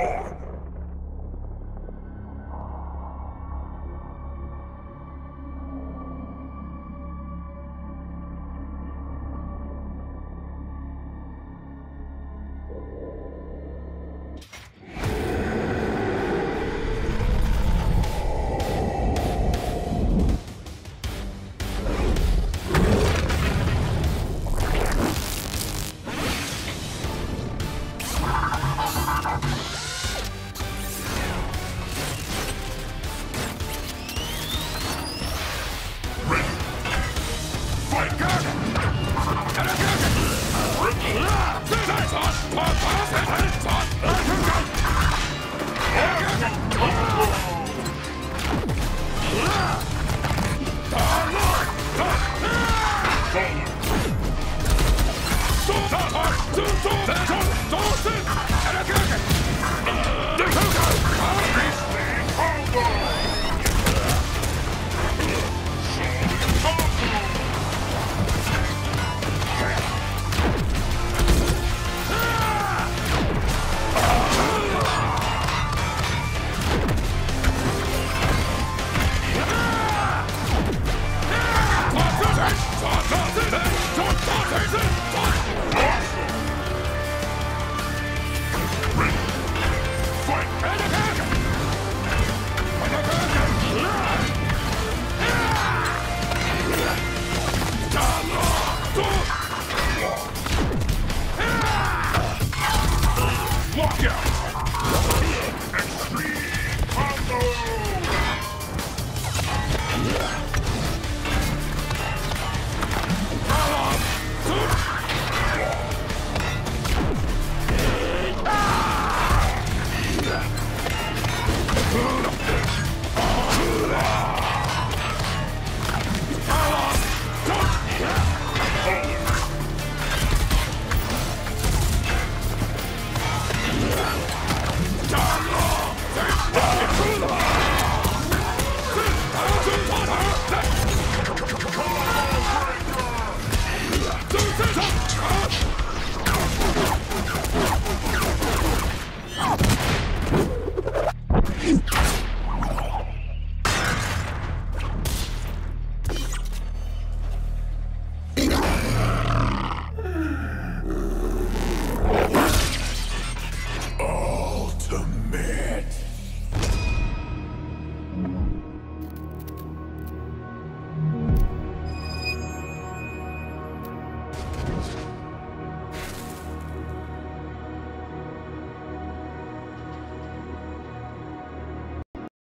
on. you two, two, two.